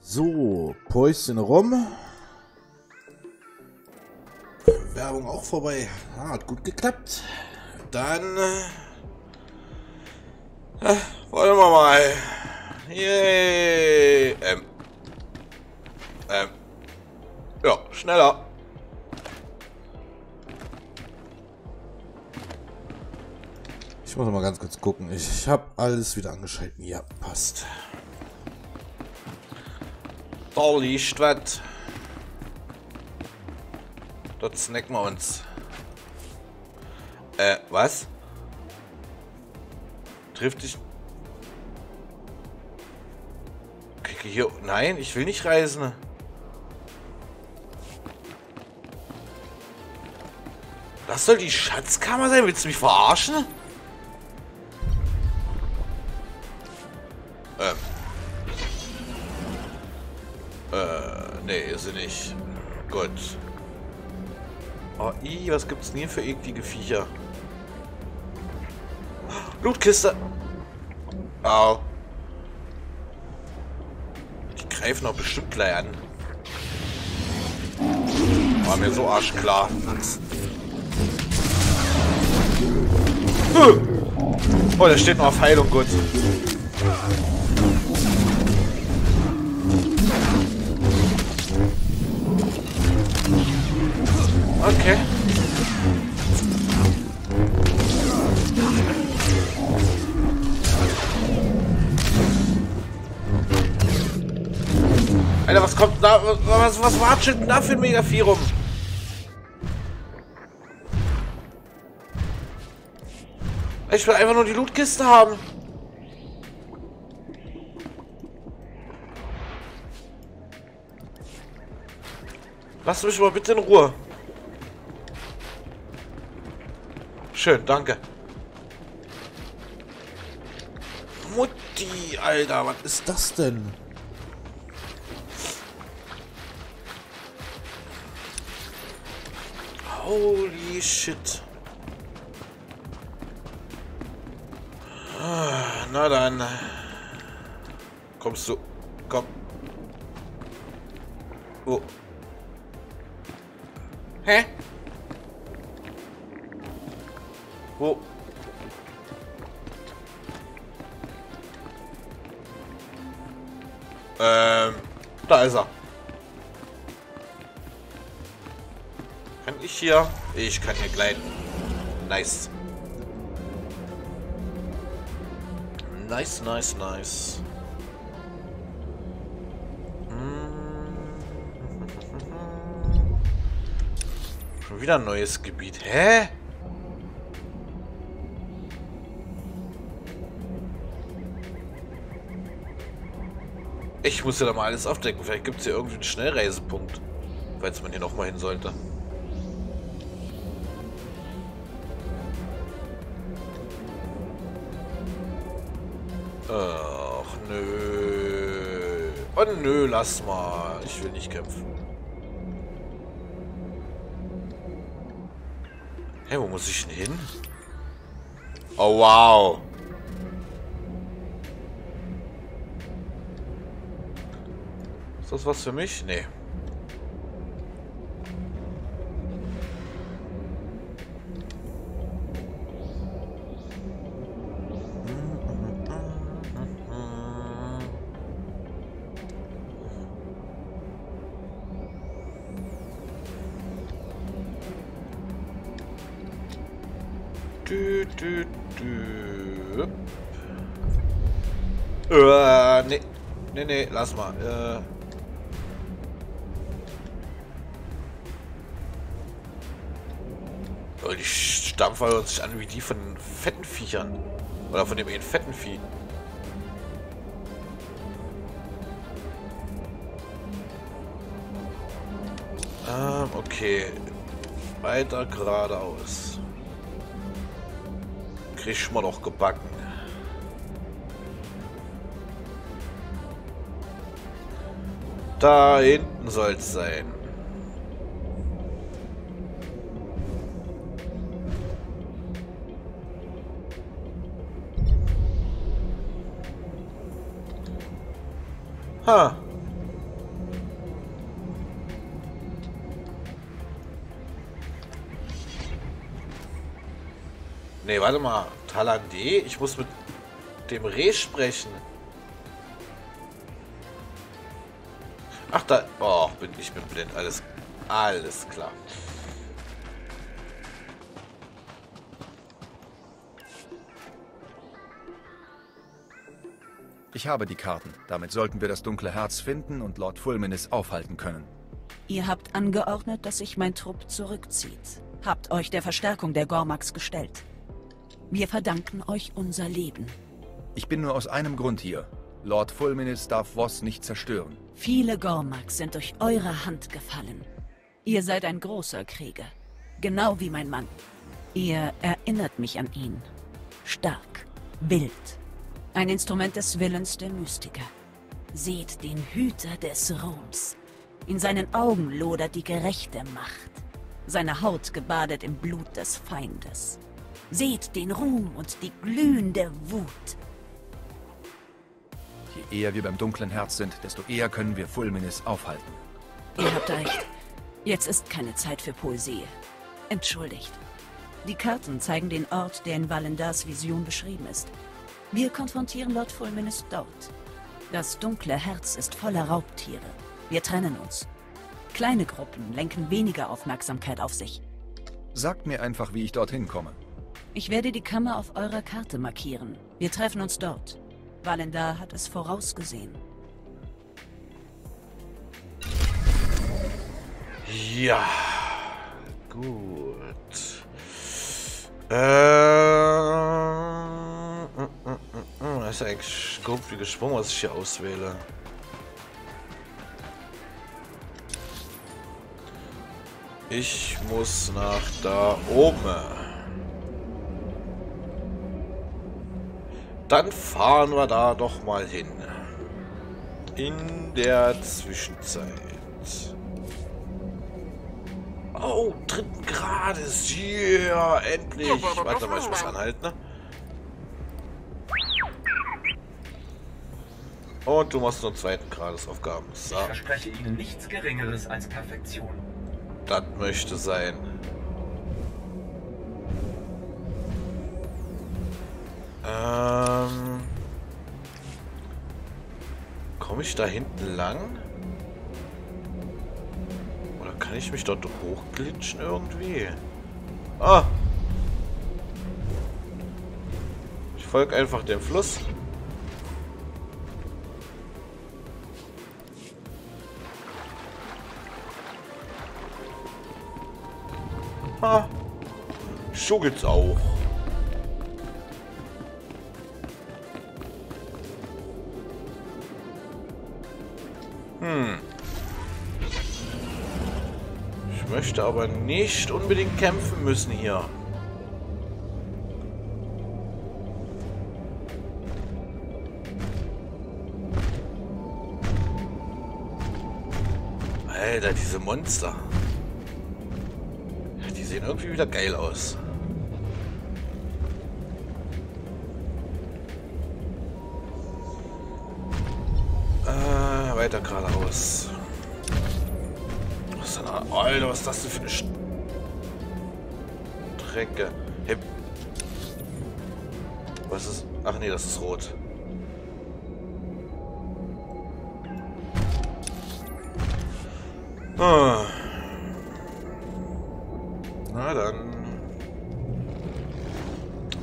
So, Päuschen rum. Werbung auch vorbei. Ah, hat gut geklappt. Dann... Äh, wollen wir mal. Yay. Ähm. Ähm. Ja, schneller. Ich muss mal ganz kurz gucken. Ich, habe alles wieder angeschalten. Ja, passt. Da liegt was. Dort snacken wir uns. Äh, was? Trifft dich... Kriege hier... Nein, ich will nicht reisen. Das soll die Schatzkammer sein? Willst du mich verarschen? Ähm. Äh, nee, ist sie nicht. Gut. Oh, i, was gibt's denn hier für eklige Viecher? Blutkiste. Au. Die greifen doch bestimmt gleich an. War mir so arschklar. Oh, da steht noch auf Heilung, gut. Okay. Alter, was kommt da? Was, was watschelt denn da für ein Megavieh rum? Ich will einfach nur die Lootkiste haben. Lass mich mal bitte in Ruhe. Schön, danke. Mutti, Alter, was ist das denn? Holy shit. Na dann. Kommst du. Komm. Oh. Hä? Wo? Ähm, da ist er. Kann ich hier? Ich kann hier gleiten. Nice. Nice, nice, nice. Hm. Schon wieder ein neues Gebiet. Hä? Ich muss ja da mal alles aufdecken. Vielleicht gibt es hier irgendwie einen Schnellreisepunkt. Falls man hier nochmal hin sollte. Ach, nö. Oh, nö, lass mal. Ich will nicht kämpfen. Hey, wo muss ich denn hin? Oh, wow. Ist das was für mich? Nee. Lass mal. Äh. Die Stampfer hört sich an wie die von fetten Viechern. Oder von dem fetten Vieh. Ähm, okay. Weiter geradeaus. Krieg mal noch gebacken. Da hinten soll's sein. Ha. Ne, warte mal. Talan D? Ich muss mit dem Reh sprechen. Blind. Alles, alles klar. Ich habe die Karten. Damit sollten wir das dunkle Herz finden und Lord Fulminis aufhalten können. Ihr habt angeordnet, dass sich mein Trupp zurückzieht. Habt euch der Verstärkung der Gormax gestellt. Wir verdanken euch unser Leben. Ich bin nur aus einem Grund hier. Lord Fulminis darf Voss nicht zerstören. Viele Gormax sind durch eure Hand gefallen. Ihr seid ein großer Krieger. Genau wie mein Mann. Ihr erinnert mich an ihn. Stark. Wild. Ein Instrument des Willens der Mystiker. Seht den Hüter des Ruhms. In seinen Augen lodert die gerechte Macht. Seine Haut gebadet im Blut des Feindes. Seht den Ruhm und die glühende Wut. Eher wir beim dunklen Herz sind, desto eher können wir Fulminis aufhalten. Ihr habt recht. Jetzt ist keine Zeit für Poesie. Entschuldigt. Die Karten zeigen den Ort, der in Valendars Vision beschrieben ist. Wir konfrontieren Lord Fulminis dort. Das dunkle Herz ist voller Raubtiere. Wir trennen uns. Kleine Gruppen lenken weniger Aufmerksamkeit auf sich. Sagt mir einfach, wie ich dorthin komme. Ich werde die Kammer auf eurer Karte markieren. Wir treffen uns dort. Valendar hat es vorausgesehen. Ja. Gut. Ähm. mm, mm, mm. Das ist eigentlich grob wie gesprungen, was ich hier auswähle. Ich muss nach da oben. Dann fahren wir da doch mal hin. In der Zwischenzeit. Oh, dritten Grades. Yeah, endlich. Warte mal, ich muss anhalten. Ne? Und du machst nur zweiten Grades Aufgaben. So, Ich verspreche Ihnen nichts Geringeres als Perfektion. das möchte sein. Ähm. Komme ich da hinten lang? Oder kann ich mich dort hochglitschen irgendwie? Ah! Ich folge einfach dem Fluss. Ha! So geht's auch. Möchte aber nicht unbedingt kämpfen müssen hier. Alter, diese Monster. Die sehen irgendwie wieder geil aus. Äh, weiter geradeaus. Alter, was ist das denn für eine Strecke? Hey. Was ist... Ach nee, das ist rot. Ah. Na dann.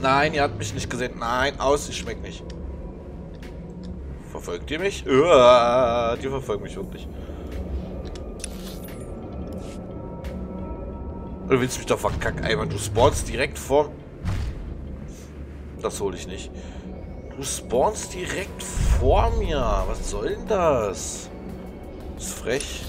Nein, ihr habt mich nicht gesehen. Nein, aus, ich schmeckt nicht. Verfolgt ihr mich? Uah, die verfolgen mich wirklich. Du willst mich doch verkacken, Eimann. Du spawnst direkt vor... Das hole ich nicht. Du spawnst direkt vor mir. Was soll denn das? Ist frech.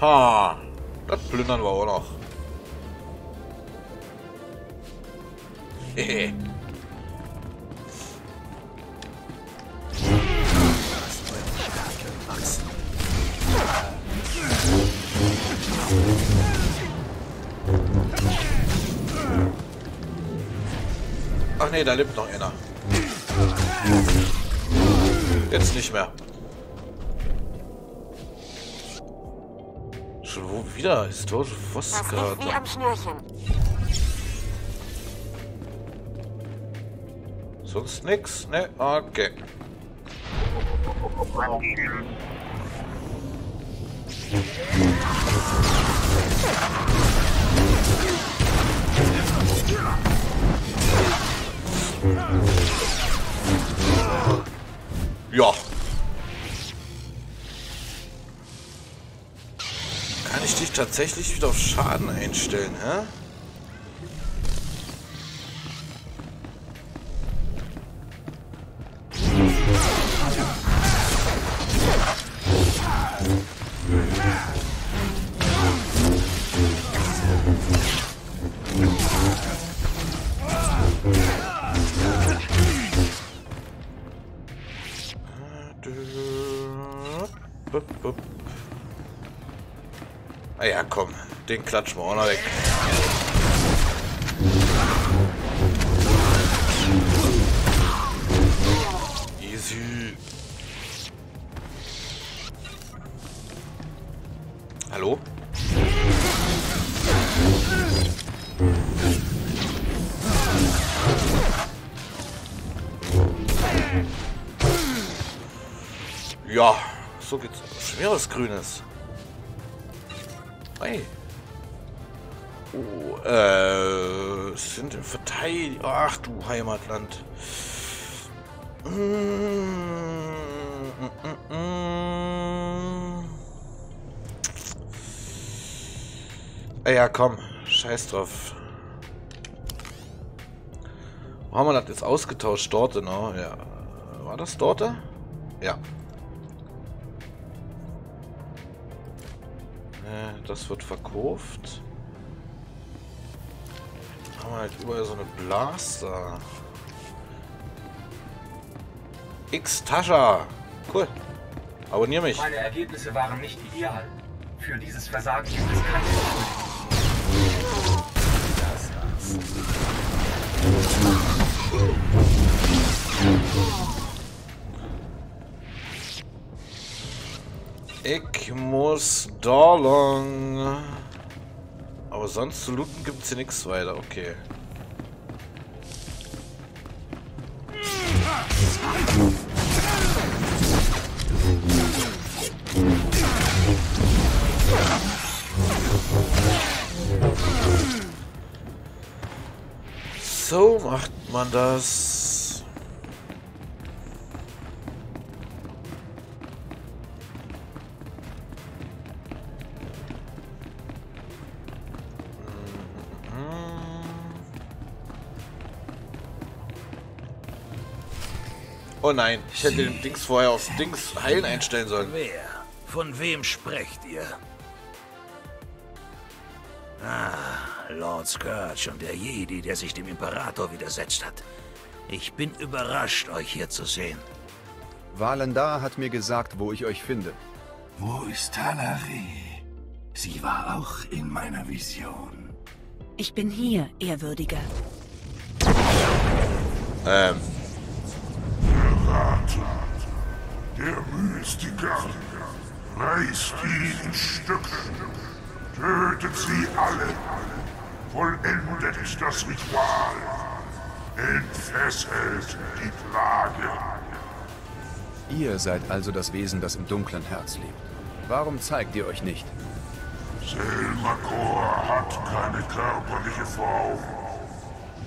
Ha, das plündern wir auch noch. Ach nee, da lebt noch einer. Jetzt nicht mehr. Schon wieder historische Fosskarte. Das ist wie am Schnürchen. Sonst nix? Ne? Okay. Ja. Kann ich dich tatsächlich wieder auf Schaden einstellen, hä? Den klatschen wir auch noch weg. Easy. Hallo? Ja, so geht's. Was Grünes. Äh, sind Verteidigung. Ach du Heimatland. Mm, mm, mm, Ja, komm. Scheiß drauf. Wo haben wir das jetzt ausgetauscht? Dort, ne? Ja. War das dort? Ja. Äh, Das wird verkauft. Haben wir halt überall so eine Blaster. X Tascha. Cool. Abonnier mich. Meine Ergebnisse waren nicht ideal. Für dieses Versagen gibt es keine Entschuldigung. Das war's. Ich muss da lang. Aber sonst zu looten gibt es hier nichts weiter. Okay. So macht man das. Oh nein, ich hätte den Dings vorher auf Dings heilen einstellen sollen. Wer? Von wem sprecht ihr? Ah, Lord Scourge und der Jedi, der sich dem Imperator widersetzt hat. Ich bin überrascht, euch hier zu sehen. Valendar hat mir gesagt, wo ich euch finde. Wo ist Talari? Sie war auch in meiner Vision. Ich bin hier, Ehrwürdiger. Ähm, Der Mystiker reißt ihn in Stücke, tötet sie alle, vollendet das Ritual, entfesselt die Plage. Ihr seid also das Wesen, das im dunklen Herz lebt. Warum zeigt ihr euch nicht? Selmakor hat keine körperliche Form.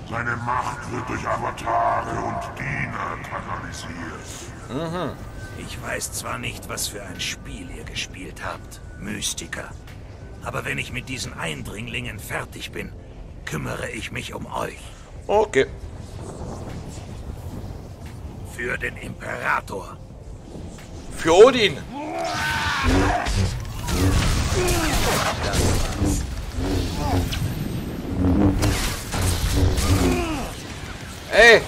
Seine Macht wird durch Avatare und Diener kanalisiert. Ich weiß zwar nicht, was für ein Spiel ihr gespielt habt, Mystiker. Aber wenn ich mit diesen Eindringlingen fertig bin, kümmere ich mich um euch. okay. Für den Imperator. Für Odin. Ey!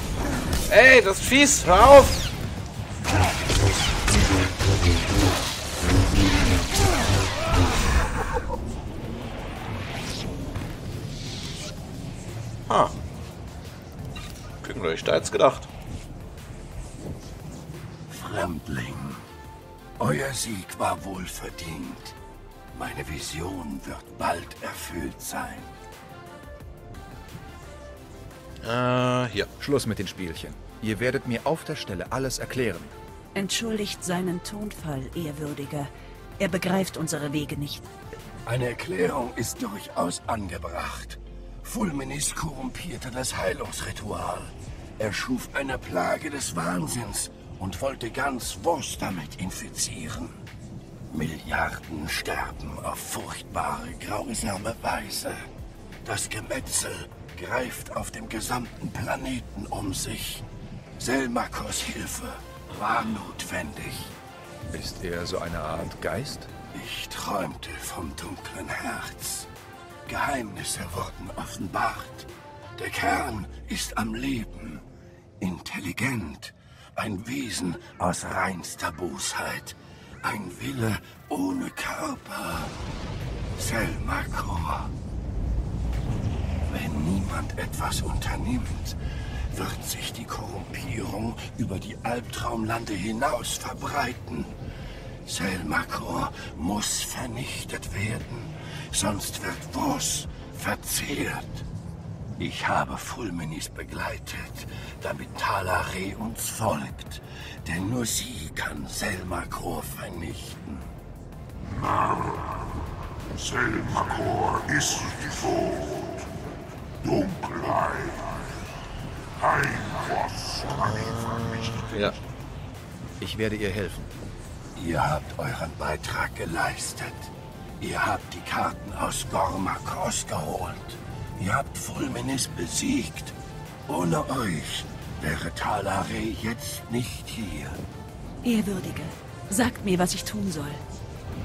Ey, das ist fies! Hör auf! Ah. Kriegen Oder ich da jetzt gedacht. Fremdling, euer Sieg war wohlverdient. Meine Vision wird bald erfüllt sein. Äh, hier. Schluss mit den Spielchen. Ihr werdet mir auf der Stelle alles erklären. Entschuldigt seinen Tonfall, Ehrwürdiger. Er begreift unsere Wege nicht. Eine Erklärung ist durchaus angebracht. Fulminis korrumpierte das Heilungsritual. Er schuf eine Plage des Wahnsinns und wollte ganz Wurz damit infizieren. Milliarden sterben auf furchtbare, grausame Weise. Das Gemetzel greift auf dem gesamten Planeten um sich. Selmakos Hilfe war notwendig. Ist er so eine Art Geist? Ich träumte vom dunklen Herz. Geheimnisse wurden offenbart. Der Kern ist am Leben. Intelligent. Ein Wesen aus reinster Bosheit. Ein Wille ohne Körper. Selmakor. Wenn niemand etwas unternimmt, wird sich die Korrumpierung über die Albtraumlande hinaus verbreiten. Selmakor muss vernichtet werden, sonst wird Vos verzehrt. Ich habe Fulminis begleitet, damit Talare uns folgt, denn nur sie kann Selmakor vernichten. Selmakor ist tot. Dunkelheit. Ein vernichten. Ja. Ich werde ihr helfen. Ihr habt euren Beitrag geleistet. Ihr habt die Karten aus Gormak rausgeholt. Ihr habt Fulminis besiegt. Ohne euch wäre Talare jetzt nicht hier. Ehrwürdiger, sagt mir, was ich tun soll.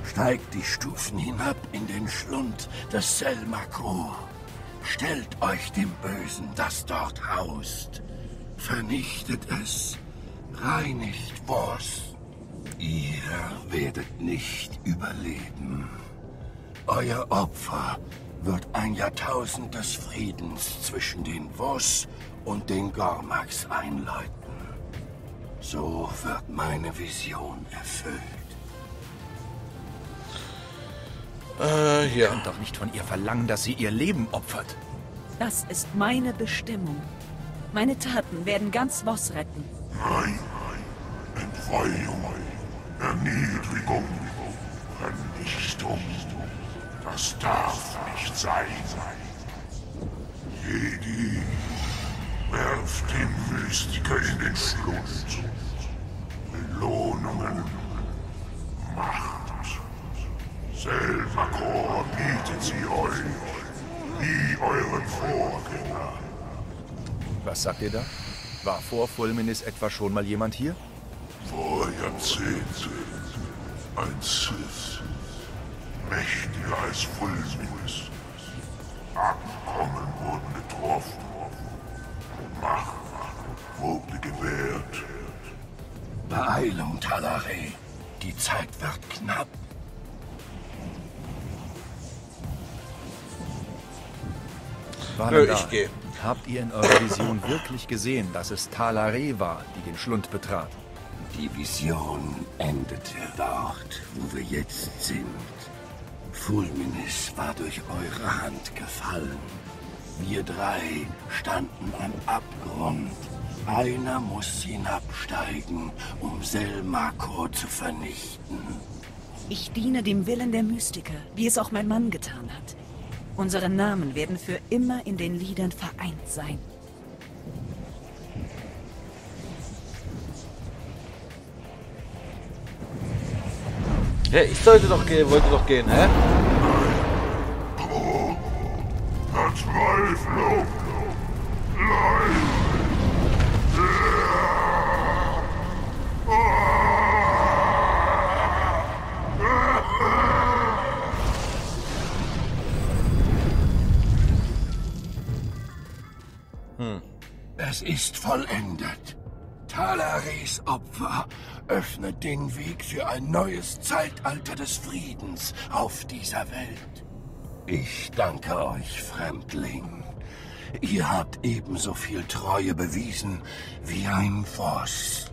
Steigt die Stufen hinab in den Schlund des Selmakor. Stellt euch dem Bösen, das dort haust. Vernichtet es. Reinigt Wurst. Ihr werdet nicht überleben. Euer Opfer wird ein Jahrtausend des Friedens zwischen den Voss und den Gormaks einläuten. So wird meine Vision erfüllt. Äh, hier. Könnt doch nicht von ihr verlangen, dass sie ihr Leben opfert. Das ist meine Bestimmung. Meine Taten werden ganz Voss retten. Nein, Entweihung, Erniedrigung, Vernichtung. Das darf nicht sein. Jedi, werft den Mystiker in den Schlund. Belohnungen, Macht. Selmakor bietet sie euch, wie euren Vorgänger. Was sagt ihr da? War vor Fulminis etwa schon mal jemand hier? Vor Jahrzehnten ein Sith, mächtiger als Fulminis. Abkommen wurden getroffen, Macht wurde gewährt. Beeilung, Talare. Die Zeit wird knapp. Nö, ich geh. Habt ihr in eurer Vision wirklich gesehen, dass es Talare war, die den Schlund betrat? Die Vision endete dort, wo wir jetzt sind. Fulminis war durch eure Hand gefallen. Wir drei standen am Abgrund. Einer muss hinabsteigen, um Selmakor zu vernichten. Ich diene dem Willen der Mystiker, wie es auch mein Mann getan hat. Unsere Namen werden für immer in den Liedern vereint sein. Hä, ich sollte doch gehen, wollte doch gehen, hä? Verzweiflung, Leid. Es ist vollendet. Talares Opfer öffnet den Weg für ein neues Zeitalter des Friedens auf dieser Welt. Ich danke euch, Fremdling. Ihr habt ebenso viel Treue bewiesen wie ein Voss.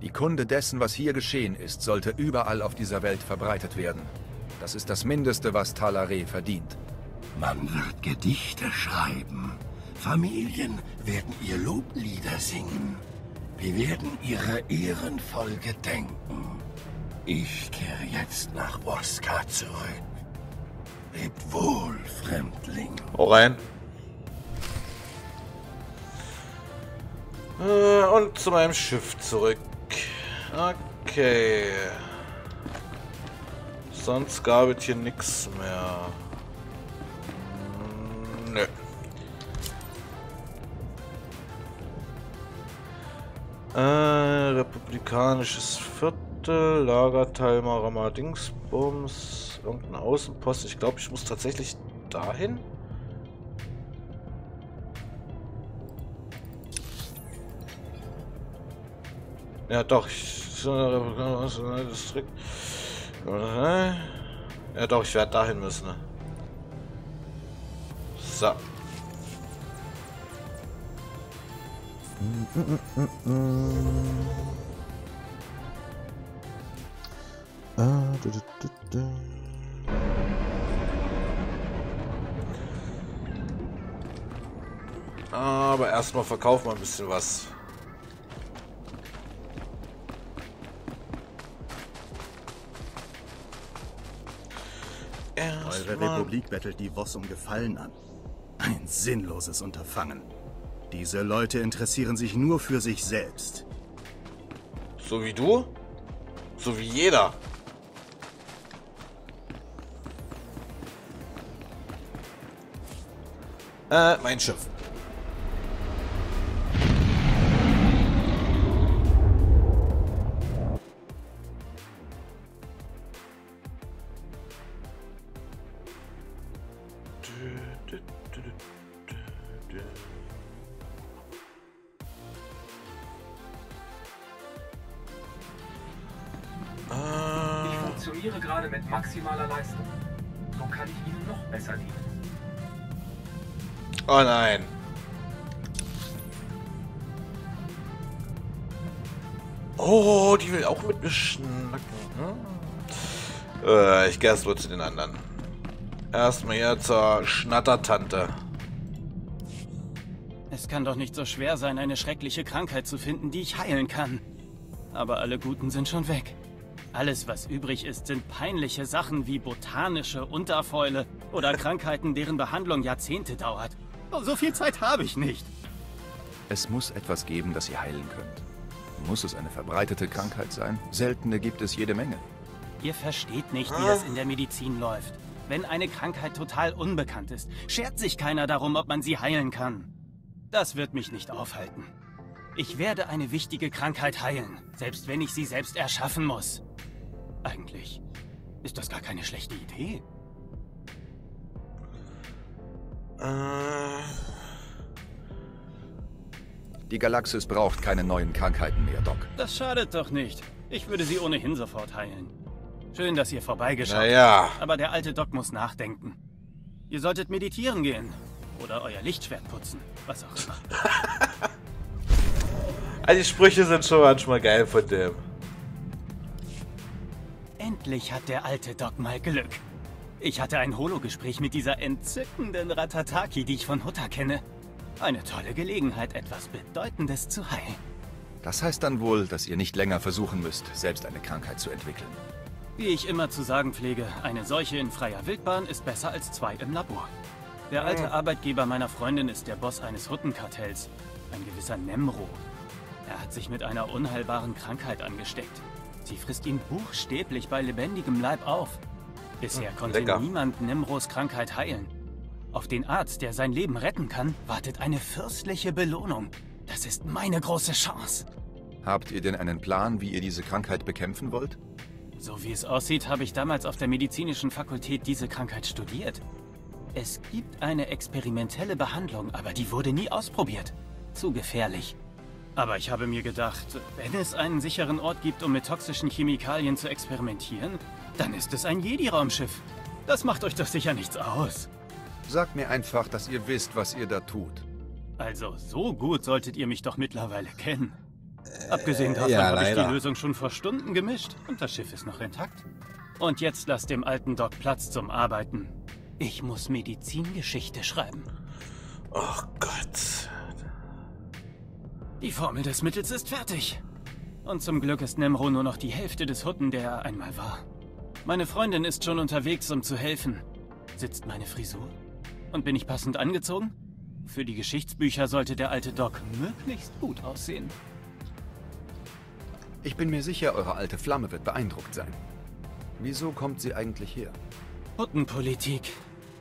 Die Kunde dessen, was hier geschehen ist, sollte überall auf dieser Welt verbreitet werden. Das ist das Mindeste, was Talare verdient. Man wird Gedichte schreiben. Familien werden ihr Loblieder singen. Wir werden ihre ehrenvoll gedenken. Ich kehre jetzt nach Voska zurück. Lebt wohl, Fremdling. Hau rein. Äh, Und zu meinem Schiff zurück. Okay. Sonst gab es hier nichts mehr. Hm, Nö. Äh, republikanisches Viertel, Lagerteil Marama Dingsbums, irgendein Außenpost. Ich glaube, ich muss tatsächlich dahin. Ja, doch. Ich, Distrikt. Ja, doch, ich werde dahin müssen. ne? So. Aber erstmal verkaufen wir ein bisschen was. Eure Erstmal. Republik bettelt die Voss um Gefallen an. Ein sinnloses Unterfangen. Diese Leute interessieren sich nur für sich selbst. So wie du? So wie jeder. Äh, mein Schiff. Maximaler Leistung. So kann ich Ihnen noch besser dienen. Oh nein. Oh, die will auch mit mir schnacken. Hm? Äh, ich gehe erst mal zu den anderen. Erstmal hier zur Schnattertante. Es kann doch nicht so schwer sein, eine schreckliche Krankheit zu finden, die ich heilen kann. Aber alle Guten sind schon weg. Alles, was übrig ist, sind peinliche Sachen wie botanische Unterfäule oder Krankheiten, deren Behandlung Jahrzehnte dauert. So viel Zeit habe ich nicht. Es muss etwas geben, das ihr heilen könnt. Muss es eine verbreitete Krankheit sein? Seltene gibt es jede Menge. Ihr versteht nicht, wie das in der Medizin läuft. Wenn eine Krankheit total unbekannt ist, schert sich keiner darum, ob man sie heilen kann. Das wird mich nicht aufhalten. Ich werde eine wichtige Krankheit heilen, selbst wenn ich sie selbst erschaffen muss. Eigentlich ist das gar keine schlechte Idee. Äh, Die Galaxis braucht keine neuen Krankheiten mehr, Doc. Das schadet doch nicht. Ich würde sie ohnehin sofort heilen. Schön, dass ihr vorbeigeschaut habt. Aber der alte Doc muss nachdenken. Ihr solltet meditieren gehen. Oder euer Lichtschwert putzen. Was auch immer. Also die Sprüche sind schon manchmal geil von dem. Endlich hat der alte Doc mal Glück. Ich hatte ein Hologespräch mit dieser entzückenden Ratataki, die ich von Hutta kenne. Eine tolle Gelegenheit, etwas Bedeutendes zu heilen. Das heißt dann wohl, dass ihr nicht länger versuchen müsst, selbst eine Krankheit zu entwickeln. Wie ich immer zu sagen pflege, eine Seuche in freier Wildbahn ist besser als zwei im Labor. Der alte Arbeitgeber meiner Freundin ist der Boss eines Huttenkartells, ein gewisser Nemro. Er hat sich mit einer unheilbaren Krankheit angesteckt. Sie frisst ihn buchstäblich bei lebendigem Leib auf. Bisher konnte lecker. niemand Nemros Krankheit heilen. Auf den Arzt, der sein Leben retten kann, wartet eine fürstliche Belohnung. Das ist meine große Chance. Habt ihr denn einen Plan, wie ihr diese Krankheit bekämpfen wollt? So wie es aussieht, habe ich damals auf der medizinischen Fakultät diese Krankheit studiert. Es gibt eine experimentelle Behandlung, aber die wurde nie ausprobiert. Zu gefährlich. Aber ich habe mir gedacht, wenn es einen sicheren Ort gibt, um mit toxischen Chemikalien zu experimentieren, dann ist es ein Jedi-Raumschiff. Das macht euch doch sicher nichts aus. Sagt mir einfach, dass ihr wisst, was ihr da tut. Also, so gut solltet ihr mich doch mittlerweile kennen. Abgesehen davon ja, habe ich die Lösung schon vor Stunden gemischt und das Schiff ist noch intakt. Und jetzt lasst dem alten Doc Platz zum Arbeiten. Ich muss Medizingeschichte schreiben. Oh Gott. Die Formel des Mittels ist fertig. Und zum Glück ist Nemro nur noch die Hälfte des Hutten, der er einmal war. Meine Freundin ist schon unterwegs, um zu helfen. Sitzt meine Frisur? Und bin ich passend angezogen? Für die Geschichtsbücher sollte der alte Doc möglichst gut aussehen. Ich bin mir sicher, eure alte Flamme wird beeindruckt sein. Wieso kommt sie eigentlich her? Huttenpolitik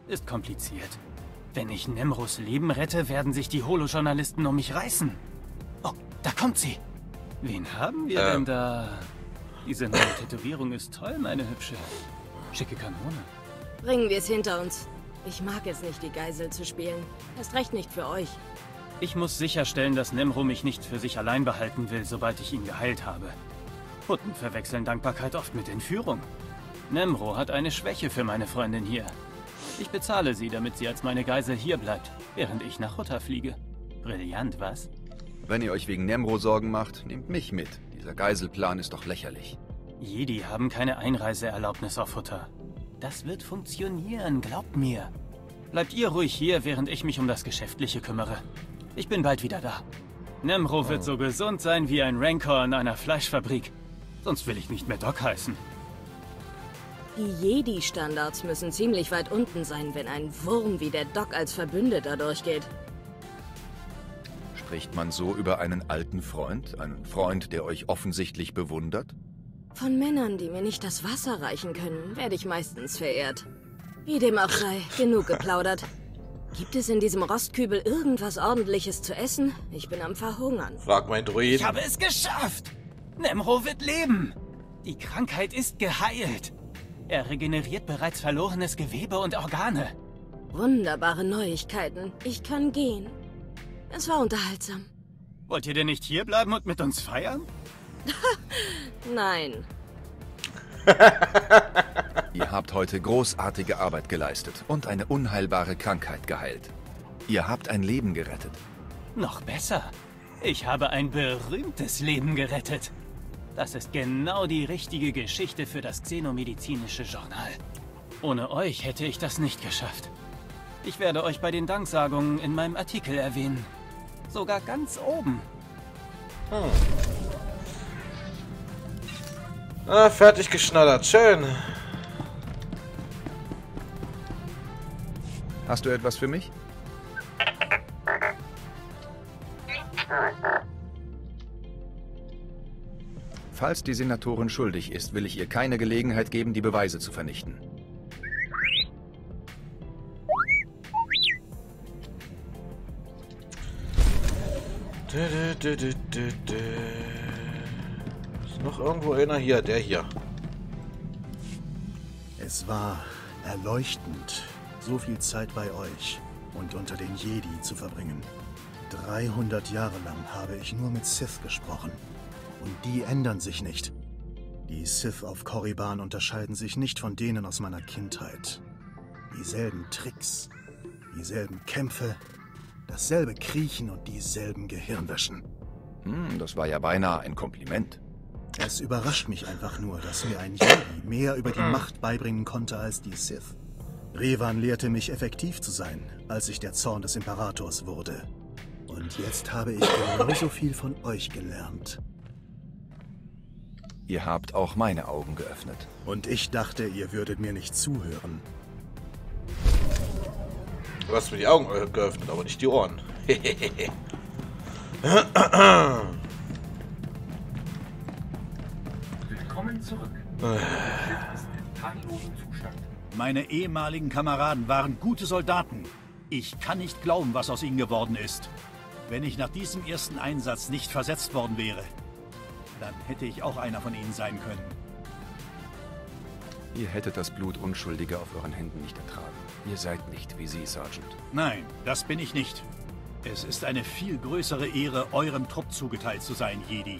ist kompliziert. Wenn ich Nemros Leben rette, werden sich die Holo-Journalisten um mich reißen. Da kommt sie. Wen haben wir Ähm. denn da? Diese neue Tätowierung ist toll, meine Hübsche. Schicke Kanone. Bringen wir es hinter uns. Ich mag es nicht, die Geisel zu spielen. Erst recht nicht für euch. Ich muss sicherstellen, dass Nemro mich nicht für sich allein behalten will, sobald ich ihn geheilt habe. Hutten verwechseln Dankbarkeit oft mit Entführung. Nemro hat eine Schwäche für meine Freundin hier. Ich bezahle sie, damit sie als meine Geisel hier bleibt, während ich nach Hutta fliege. Brillant, was? Wenn ihr euch wegen Nemro Sorgen macht, nehmt mich mit. Dieser Geiselplan ist doch lächerlich. Jedi haben keine Einreiseerlaubnis auf Hutta. Das wird funktionieren, glaubt mir. Bleibt ihr ruhig hier, während ich mich um das Geschäftliche kümmere. Ich bin bald wieder da. Nemro wird so gesund sein wie ein Rancor in einer Fleischfabrik. Sonst will ich nicht mehr Doc heißen. Die Jedi-Standards müssen ziemlich weit unten sein, wenn ein Wurm wie der Doc als Verbündeter durchgeht. Spricht man so über einen alten Freund? Einen Freund, der euch offensichtlich bewundert? Von Männern, die mir nicht das Wasser reichen können, werde ich meistens verehrt. Wie dem auch sei, genug geplaudert. Gibt es in diesem Rostkübel irgendwas Ordentliches zu essen? Ich bin am Verhungern. Frag mein Druiden. Ich habe es geschafft! Nemro wird leben! Die Krankheit ist geheilt. Er regeneriert bereits verlorenes Gewebe und Organe. Wunderbare Neuigkeiten. Ich kann gehen. Es war unterhaltsam. Wollt ihr denn nicht hierbleiben und mit uns feiern? Nein. Ihr habt heute großartige Arbeit geleistet und eine unheilbare Krankheit geheilt. Ihr habt ein Leben gerettet. Noch besser. Ich habe ein berühmtes Leben gerettet. Das ist genau die richtige Geschichte für das Xenomedizinische Journal. Ohne euch hätte ich das nicht geschafft. Ich werde euch bei den Danksagungen in meinem Artikel erwähnen. Sogar ganz oben. Ah, fertig geschnattert. Schön. Hast du etwas für mich? Falls die Senatorin schuldig ist, will ich ihr keine Gelegenheit geben, die Beweise zu vernichten. Ist noch irgendwo einer hier? Der hier. Es war erleuchtend, so viel Zeit bei euch und unter den Jedi zu verbringen. 300 Jahre lang habe ich nur mit Sith gesprochen. Und die ändern sich nicht. Die Sith auf Korriban unterscheiden sich nicht von denen aus meiner Kindheit. Dieselben Tricks, dieselben Kämpfe, dasselbe Kriechen und dieselben Gehirnwäschen. Hm, das war ja beinahe ein Kompliment. Es überrascht mich einfach nur, dass mir ein Jedi mehr über die Macht beibringen konnte als die Sith. Revan lehrte mich effektiv zu sein, als ich der Zorn des Imperators wurde. Und jetzt habe ich genauso viel von euch gelernt. Ihr habt auch meine Augen geöffnet. Und ich dachte, ihr würdet mir nicht zuhören. Du hast mir die Augen geöffnet, aber nicht die Ohren. Willkommen zurück. Das Schiff ist in tadellosem Zustand. Meine ehemaligen Kameraden waren gute Soldaten. Ich kann nicht glauben, was aus ihnen geworden ist. Wenn ich nach diesem ersten Einsatz nicht versetzt worden wäre, dann hätte ich auch einer von ihnen sein können. Ihr hättet das Blut Unschuldiger auf euren Händen nicht ertragen. Ihr seid nicht wie sie, Sergeant. Nein, das bin ich nicht. Es ist eine viel größere Ehre, eurem Trupp zugeteilt zu sein, Jedi.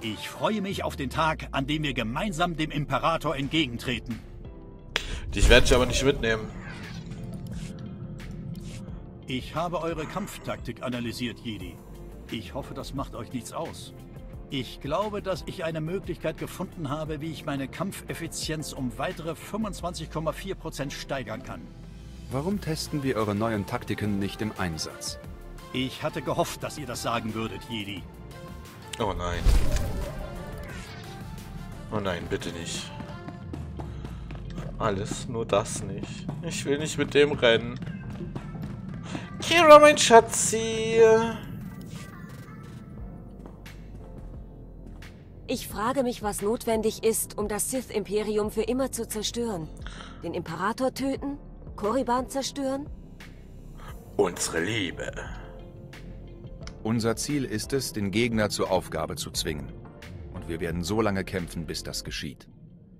Ich freue mich auf den Tag, an dem wir gemeinsam dem Imperator entgegentreten. Dich werde ich aber nicht mitnehmen. Ich habe eure Kampftaktik analysiert, Jedi. Ich hoffe, das macht euch nichts aus. Ich glaube, dass ich eine Möglichkeit gefunden habe, wie ich meine Kampfeffizienz um weitere 25,4% steigern kann. Warum testen wir eure neuen Taktiken nicht im Einsatz? Ich hatte gehofft, dass ihr das sagen würdet, Jedi. Oh nein. Oh nein, bitte nicht. Alles, nur das nicht. Ich will nicht mit dem rennen. Kira, mein Schatzi. Ich frage mich, was notwendig ist, um das Sith-Imperium für immer zu zerstören. Den Imperator töten? Korriban zerstören? Unsere Liebe. Unser Ziel ist es, den Gegner zur Aufgabe zu zwingen. Und wir werden so lange kämpfen, bis das geschieht.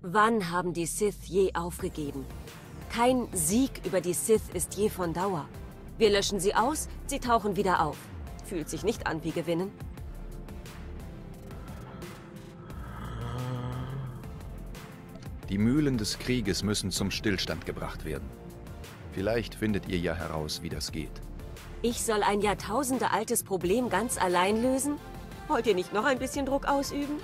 Wann haben die Sith je aufgegeben? Kein Sieg über die Sith ist je von Dauer. Wir löschen sie aus, sie tauchen wieder auf. Fühlt sich nicht an wie Gewinnen. Die Mühlen des Krieges müssen zum Stillstand gebracht werden. Vielleicht findet ihr ja heraus, wie das geht. Ich soll ein jahrtausendealtes Problem ganz allein lösen? Wollt ihr nicht noch ein bisschen Druck ausüben?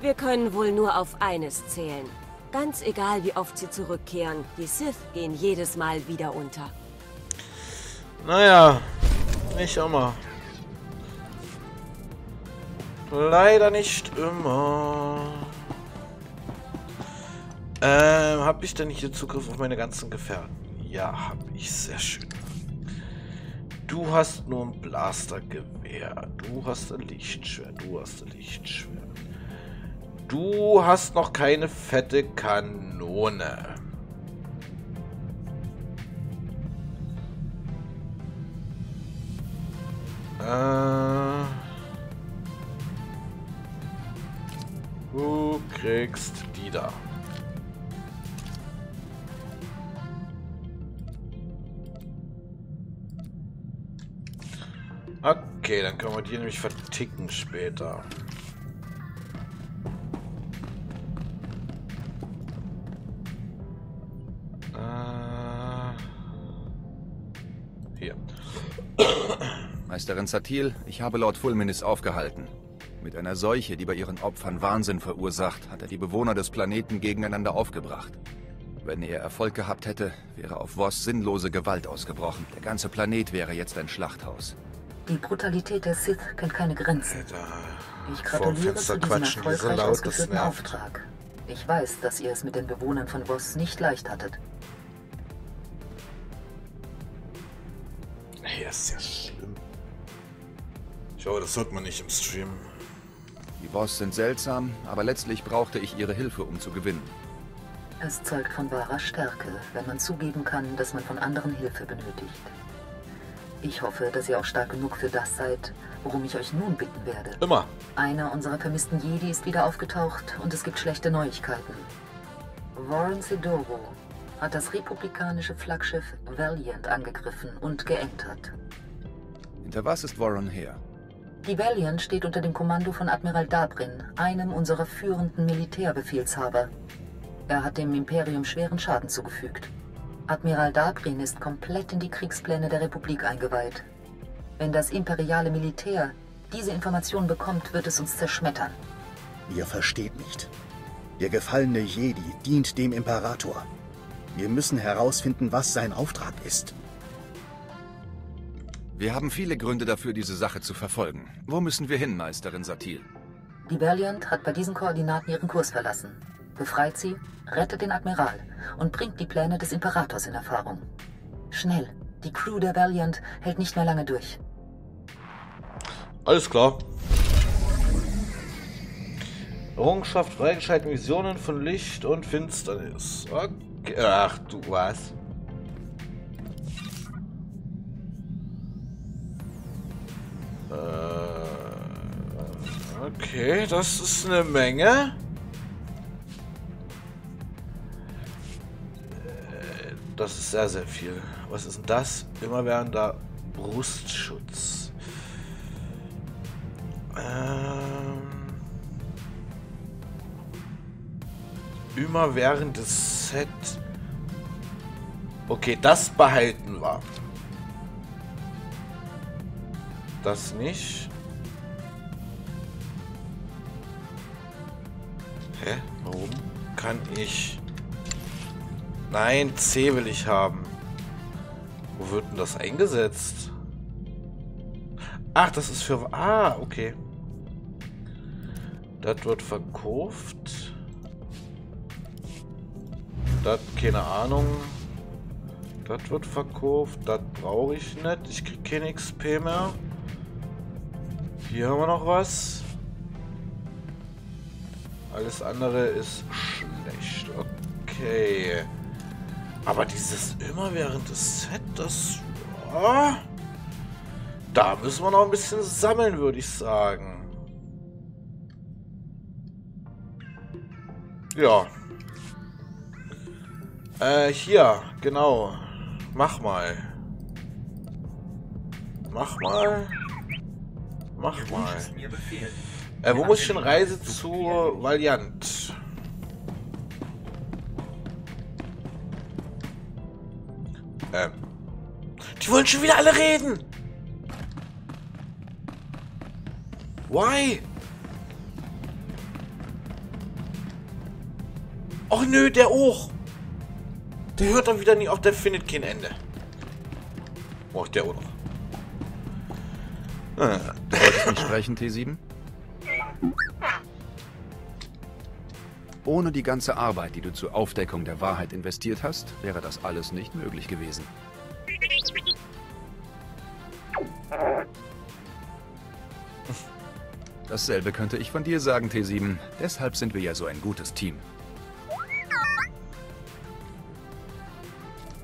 Wir können wohl nur auf eines zählen. Ganz egal, wie oft sie zurückkehren, die Sith gehen jedes Mal wieder unter. Naja, nicht immer. Leider nicht immer. Ähm, habe ich denn hier Zugriff auf meine ganzen Gefährten? Ja, habe ich. Sehr schön. Du hast nur ein Blastergewehr. Du hast ein Lichtschwert. Du hast ein Lichtschwert. Du hast noch keine fette Kanone. Äh, du kriegst die da. Okay, dann können wir die nämlich verticken später. Äh, hier. Meisterin Satil, ich habe Lord Fulminis aufgehalten. Mit einer Seuche, die bei ihren Opfern Wahnsinn verursacht, hat er die Bewohner des Planeten gegeneinander aufgebracht. Wenn er Erfolg gehabt hätte, wäre auf Voss sinnlose Gewalt ausgebrochen. Der ganze Planet wäre jetzt ein Schlachthaus. Die Brutalität der Sith kennt keine Grenzen. Alter, Ich gratuliere Fenster zu diesem erfolgreich laut, das ausgeführten nervt. Auftrag. Ich weiß, dass ihr es mit den Bewohnern von Voss nicht leicht hattet. Hey, das ist ja schlimm. Ich hoffe, das hört man nicht im Stream. Die Voss sind seltsam, aber letztlich brauchte ich ihre Hilfe, um zu gewinnen. Es zeugt von wahrer Stärke, wenn man zugeben kann, dass man von anderen Hilfe benötigt. Ich hoffe, dass ihr auch stark genug für das seid, worum ich euch nun bitten werde. Immer. Einer unserer vermissten Jedi ist wieder aufgetaucht und es gibt schlechte Neuigkeiten. Warren Sedoro hat das republikanische Flaggschiff Valiant angegriffen und geentert. Hinter was ist Warren her? Die Valiant steht unter dem Kommando von Admiral Dabrin, einem unserer führenden Militärbefehlshaber. Er hat dem Imperium schweren Schaden zugefügt. Admiral Dabrin ist komplett in die Kriegspläne der Republik eingeweiht. Wenn das imperiale Militär diese Information bekommt, wird es uns zerschmettern. Ihr versteht nicht. Der gefallene Jedi dient dem Imperator. Wir müssen herausfinden, was sein Auftrag ist. Wir haben viele Gründe dafür, diese Sache zu verfolgen. Wo müssen wir hin, Meisterin Satil? Die Valiant hat bei diesen Koordinaten ihren Kurs verlassen. Befreit sie, rettet den Admiral und bringt die Pläne des Imperators in Erfahrung. Schnell, die Crew der Valiant hält nicht mehr lange durch. Alles klar. Errungenschaft freigeschalten Visionen von Licht und Finsternis. Okay. Ach du was. Äh, okay, das ist eine Menge. Das ist sehr, sehr viel. Was ist denn das? Immerwährender Brustschutz. Ähm, immerwährendes Set. Okay, das behalten wir. Das nicht. Hä? Warum kann ich... Nein, C will ich haben. Wo wird denn das eingesetzt? Ach, das ist für... Ah, okay. Das wird verkauft. Das, keine Ahnung. Das wird verkauft. Das brauche ich nicht. Ich kriege keine XP mehr. Hier haben wir noch was. Alles andere ist schlecht. Okay. Aber dieses immer während des Set, das... Ja, da müssen wir noch ein bisschen sammeln, würde ich sagen. Ja. Äh, hier, genau. Mach mal. Mach mal. Mach mal. Äh, wo muss ich denn Reise zu Valiant? Wollen schon wieder alle reden! Why? Och nö, der auch. Der hört dann wieder nie auf, der findet kein Ende. Oh, der auch noch. Ah. Du wolltest nicht sprechen, T7? Ohne die ganze Arbeit, die du zur Aufdeckung der Wahrheit investiert hast, wäre das alles nicht möglich gewesen. Dasselbe könnte ich von dir sagen, T7. Deshalb sind wir ja so ein gutes Team.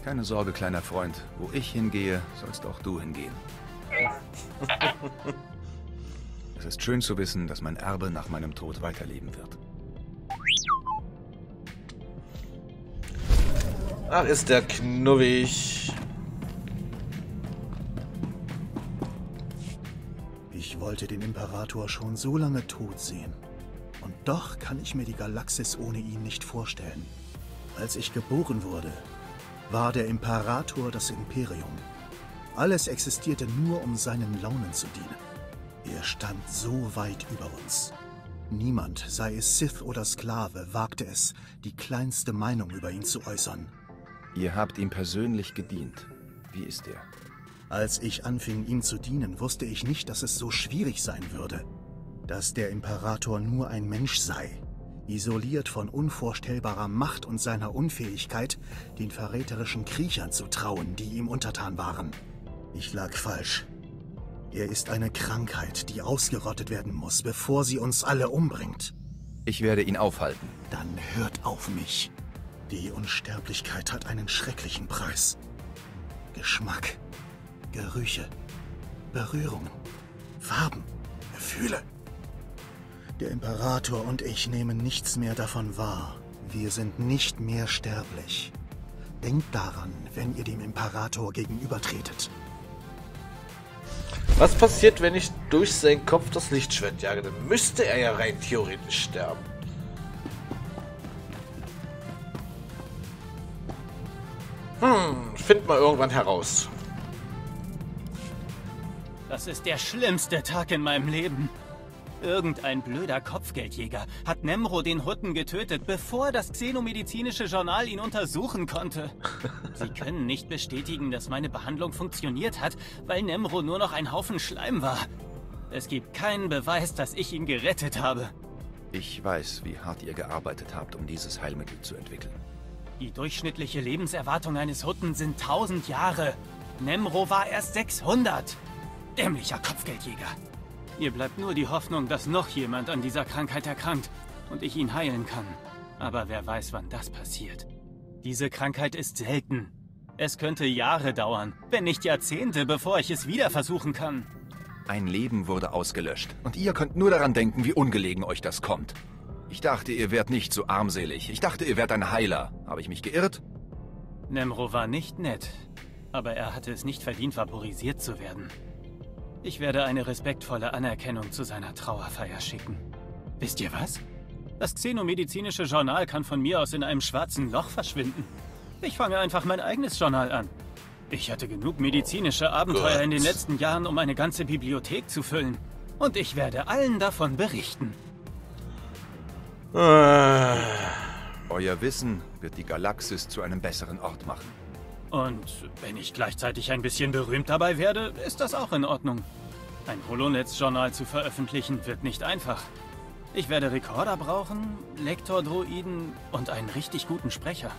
Keine Sorge, kleiner Freund. Wo ich hingehe, sollst auch du hingehen. Es ist schön zu wissen, dass mein Erbe nach meinem Tod weiterleben wird. Ach, ist der knubbig. Wollte den Imperator schon so lange tot sehen. Und doch kann ich mir die Galaxis ohne ihn nicht vorstellen. Als ich geboren wurde, war der Imperator das Imperium. Alles existierte nur, um seinen Launen zu dienen. Er stand so weit über uns. Niemand, sei es Sith oder Sklave, wagte es, die kleinste Meinung über ihn zu äußern. Ihr habt ihm persönlich gedient. Wie ist er? Als ich anfing, ihm zu dienen, wusste ich nicht, dass es so schwierig sein würde. Dass der Imperator nur ein Mensch sei. Isoliert von unvorstellbarer Macht und seiner Unfähigkeit, den verräterischen Kriechern zu trauen, die ihm untertan waren. Ich lag falsch. Er ist eine Krankheit, die ausgerottet werden muss, bevor sie uns alle umbringt. Ich werde ihn aufhalten. Dann hört auf mich. Die Unsterblichkeit hat einen schrecklichen Preis. Geschmack, Gerüche, Berührungen, Farben, Gefühle. Der Imperator und ich nehmen nichts mehr davon wahr. Wir sind nicht mehr sterblich. Denkt daran, wenn ihr dem Imperator gegenübertretet. Was passiert, wenn ich durch seinen Kopf das Lichtschwert jage? Dann müsste er ja rein theoretisch sterben. Hm, find mal irgendwann heraus. Das ist der schlimmste Tag in meinem Leben. Irgendein blöder Kopfgeldjäger hat Nemro den Hutten getötet, bevor das xenomedizinische Journal ihn untersuchen konnte. Sie können nicht bestätigen, dass meine Behandlung funktioniert hat, weil Nemro nur noch ein Haufen Schleim war. Es gibt keinen Beweis, dass ich ihn gerettet habe. Ich weiß, wie hart ihr gearbeitet habt, um dieses Heilmittel zu entwickeln. Die durchschnittliche Lebenserwartung eines Hutten sind 1000 Jahre. Nemro war erst 600. Dämlicher Kopfgeldjäger. Ihr bleibt nur die Hoffnung, dass noch jemand an dieser Krankheit erkrankt und ich ihn heilen kann. Aber wer weiß, wann das passiert. Diese Krankheit ist selten. Es könnte Jahre dauern, wenn nicht Jahrzehnte, bevor ich es wieder versuchen kann. Ein Leben wurde ausgelöscht. Und ihr könnt nur daran denken, wie ungelegen euch das kommt. Ich dachte, ihr wärt nicht so armselig. Ich dachte, ihr wärt ein Heiler. Habe ich mich geirrt? Nemro war nicht nett. Aber er hatte es nicht verdient, vaporisiert zu werden. Ich werde eine respektvolle Anerkennung zu seiner Trauerfeier schicken. Wisst ihr was? Das xenomedizinische Journal kann von mir aus in einem schwarzen Loch verschwinden. Ich fange einfach mein eigenes Journal an. Ich hatte genug medizinische Abenteuer Gott. in den letzten Jahren, um eine ganze Bibliothek zu füllen. Und ich werde allen davon berichten. Äh, Euer Wissen wird die Galaxis zu einem besseren Ort machen. Und wenn ich gleichzeitig ein bisschen berühmt dabei werde, ist das auch in Ordnung. Ein Holonetz-Journal zu veröffentlichen wird nicht einfach. Ich werde Rekorder brauchen, Lektordroiden und einen richtig guten Sprecher.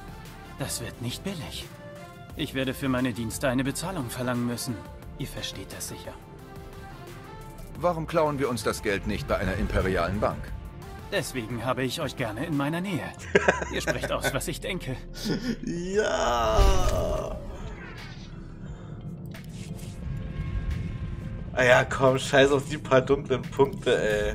Das wird nicht billig. Ich werde für meine Dienste eine Bezahlung verlangen müssen. Ihr versteht das sicher. Warum klauen wir uns das Geld nicht bei einer imperialen Bank? Deswegen habe ich euch gerne in meiner Nähe. Ihr sprecht aus, was ich denke. Ja. Ah ja, komm, scheiß auf die paar dunklen Punkte, ey.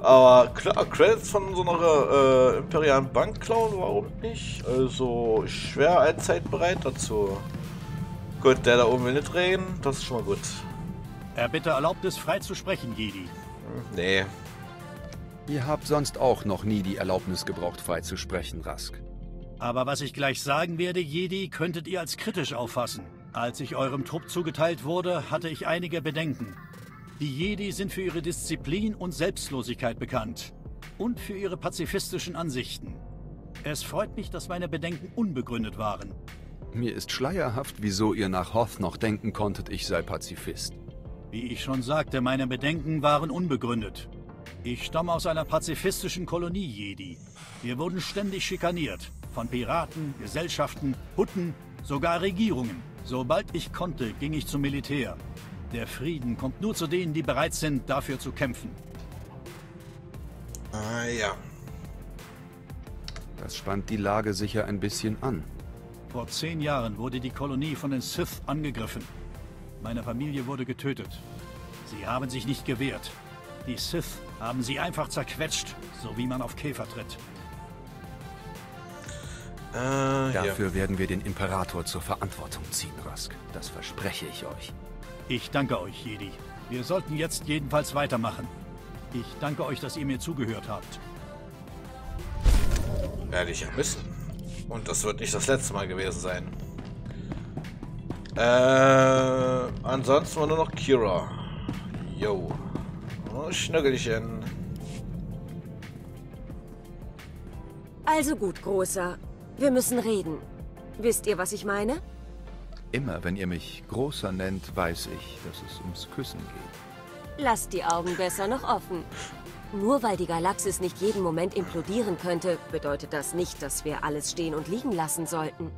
Aber klar, Credits von so einer äh, imperialen Bank klauen, warum nicht? Also, ich wäre allzeit bereit dazu. Gut, der da oben will nicht reden, das ist schon mal gut. Er bitte erlaubt es, frei zu sprechen, Jedi. Nee. Ihr habt sonst auch noch nie die Erlaubnis gebraucht, frei zu sprechen, Rask. Aber was ich gleich sagen werde, Jedi, könntet ihr als kritisch auffassen. Als ich eurem Trupp zugeteilt wurde, hatte ich einige Bedenken. Die Jedi sind für ihre Disziplin und Selbstlosigkeit bekannt. Und für ihre pazifistischen Ansichten. Es freut mich, dass meine Bedenken unbegründet waren. Mir ist schleierhaft, wieso ihr nach Hoth noch denken konntet, ich sei Pazifist. Wie ich schon sagte, meine Bedenken waren unbegründet. Ich stamme aus einer pazifistischen Kolonie Jedi. Wir wurden ständig schikaniert. Von Piraten, Gesellschaften, Hutten, sogar Regierungen. Sobald ich konnte, ging ich zum Militär. Der Frieden kommt nur zu denen, die bereit sind, dafür zu kämpfen. Ah ja. Das spannt die Lage sicher ein bisschen an. Vor zehn Jahren wurde die Kolonie von den Sith angegriffen. Meine Familie wurde getötet. Sie haben sich nicht gewehrt. Die Sith haben sie einfach zerquetscht, so wie man auf Käfer tritt. Äh, Dafür werden wir den Imperator zur Verantwortung ziehen, Rask. Das verspreche ich euch. Ich danke euch, Jedi. Wir sollten jetzt jedenfalls weitermachen. Ich danke euch, dass ihr mir zugehört habt. Werde ich ja müssen. Und das wird nicht das letzte Mal gewesen sein. Äh, ansonsten war nur noch Kira. Yo. Oh, Schnöggelchen. Also gut, Großer. Wir müssen reden. Wisst ihr, was ich meine? Immer wenn ihr mich Großer nennt, weiß ich, dass es ums Küssen geht. Lasst die Augen besser noch offen. Nur weil die Galaxis nicht jeden Moment implodieren könnte, bedeutet das nicht, dass wir alles stehen und liegen lassen sollten.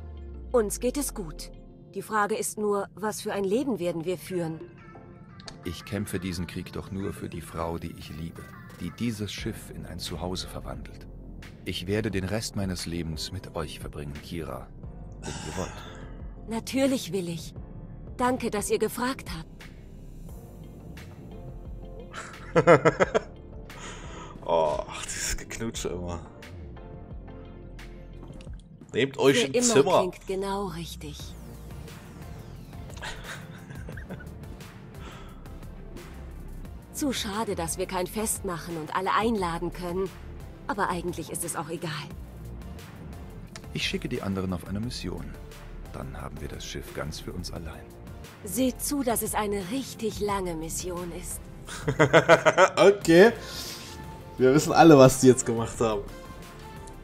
Uns geht es gut. Die Frage ist nur, was für ein Leben werden wir führen? Ich kämpfe diesen Krieg doch nur für die Frau, die ich liebe, die dieses Schiff in ein Zuhause verwandelt. Ich werde den Rest meines Lebens mit euch verbringen, Kira, wenn ihr wollt. Natürlich will ich. Danke, dass ihr gefragt habt. oh, dieses Geknutsche immer. Nehmt euch Für ein immer Zimmer. klingt genau richtig. Zu schade, dass wir kein Fest machen und alle einladen können. Aber eigentlich ist es auch egal. Ich schicke die anderen auf eine Mission. Dann haben wir das Schiff ganz für uns allein. Seht zu, dass es eine richtig lange Mission ist. okay. Wir wissen alle, was die jetzt gemacht haben.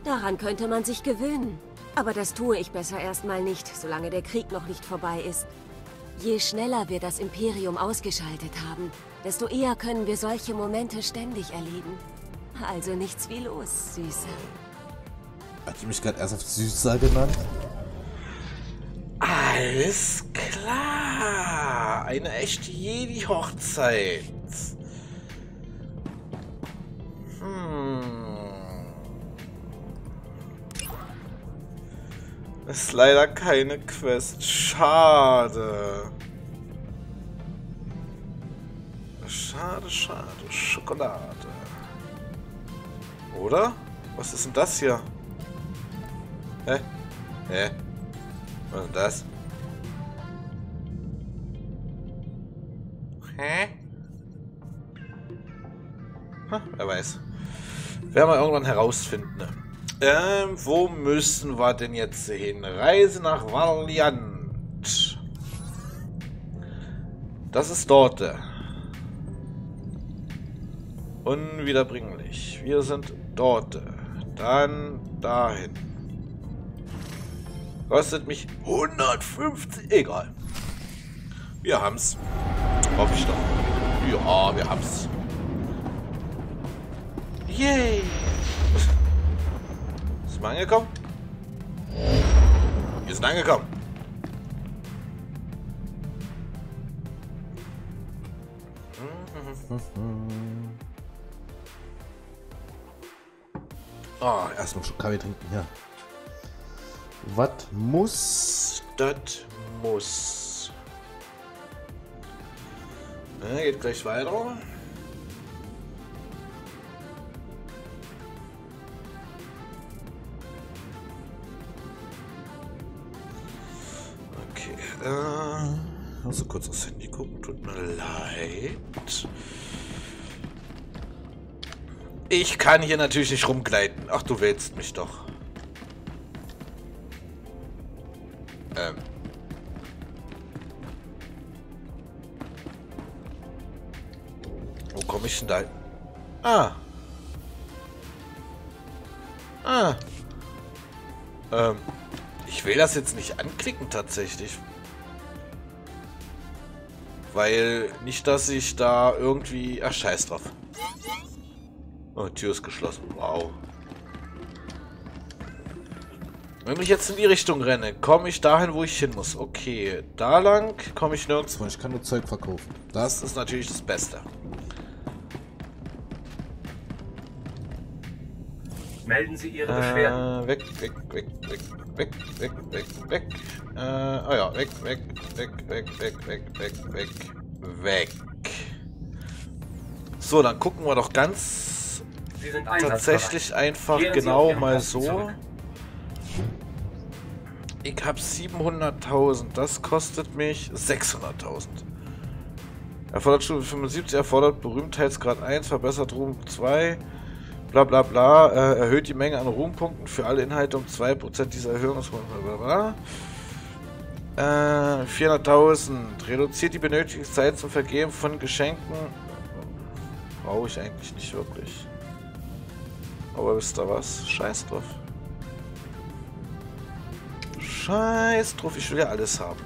Daran könnte man sich gewöhnen. Aber das tue ich besser erstmal nicht, solange der Krieg noch nicht vorbei ist. Je schneller wir das Imperium ausgeschaltet haben, desto eher können wir solche Momente ständig erleben. Also nichts wie los, Süße. Hat die mich gerade erst auf Süßer genannt? Alles klar. Eine echte Jedi-Hochzeit. Hm. Ist leider keine Quest. Schade. Schade. Schokolade. Oder? Was ist denn das hier? Hä? Hä? Was ist das? Hä? Ha, wer weiß. Werden wir irgendwann herausfinden. Ähm, wo müssen wir denn jetzt hin? Reise nach Valiant. Das ist dort. Unwiederbringlich. Wir sind dort. Dann dahin. Kostet mich 150. Egal. Wir haben's. Hoffe ich doch. Ja, wir haben's. Yay! Sind wir angekommen? Wir sind angekommen. Ah, erstmal schon Kaffee trinken, ja. Was muss? Das muss. Ja, geht gleich weiter. Okay, äh, also kurz aufs Handy gucken, tut mir leid. Ich kann hier natürlich nicht rumgleiten. Ach, du wählst mich doch. Ähm. Wo komme ich denn da? Ah. Ah. Ähm. Ich will das jetzt nicht anklicken tatsächlich. Weil nicht, dass ich da irgendwie... Ach, scheiß drauf. Oh, Tür ist geschlossen. Wow. Wenn ich jetzt in die Richtung renne, komme ich dahin, wo ich hin muss. Okay, da lang komme ich nirgends. Ich kann nur Zeug verkaufen. Das ist natürlich das Beste. Melden Sie Ihre Beschwerden. Äh, weg, weg, weg, weg, weg, weg, weg, weg. Äh, oh ja, weg, weg, weg, weg, weg, weg, weg, weg, weg. So, dann gucken wir doch ganz tatsächlich einfach genau mal so. Ich habe 700.000. Das kostet mich 600.000. Erfordert Stufe 75, erfordert Berühmtheitsgrad 1, verbessert Ruhm 2, bla bla bla, äh, erhöht die Menge an Ruhmpunkten für alle Inhalte um 2%. Dieser Erhöhung bla bla bla. Äh, 400.000. Reduziert die benötigte Zeit zum Vergeben von Geschenken. Brauche ich eigentlich nicht wirklich. Aber wisst ihr was? Scheiß drauf. Scheiß drauf, ich will ja alles haben.